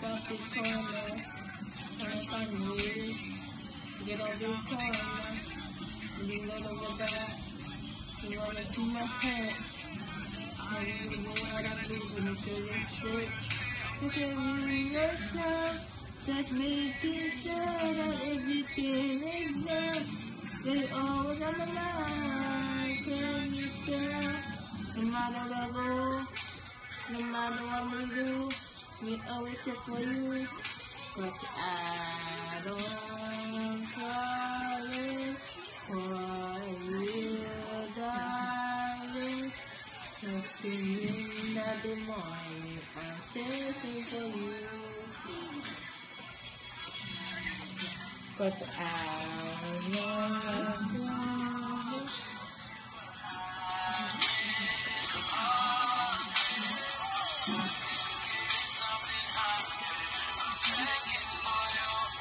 fucking corner, to find a to get over the corner. You to go back. You wanna see my pants. I really know what I'm doing with the shit. Look at me yourself. Just making sure that everything is there. They always on the line. We always here for you. But I don't fall for you, darling. Nothing that the morning I'm chasing for you. But I love you. It's a